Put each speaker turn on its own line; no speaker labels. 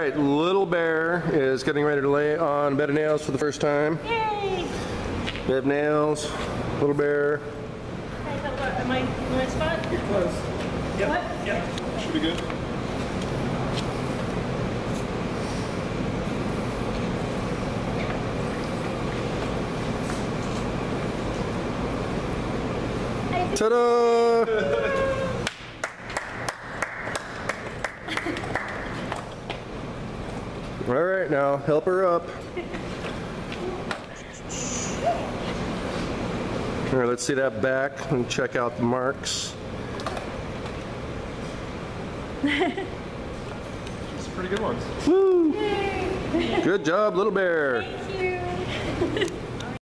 right, Little Bear is getting ready to lay on a bed of nails for the first time.
Yay!
Bed of nails, Little Bear.
Hey, how about- Am I in the right spot?
You're close. Yep.
What?
Yep. Should be good.
Ta-da! All right, now help her up. All right, let's see that back and check out the marks.
Some pretty good ones.
Woo! Good job, Little Bear.
Thank you.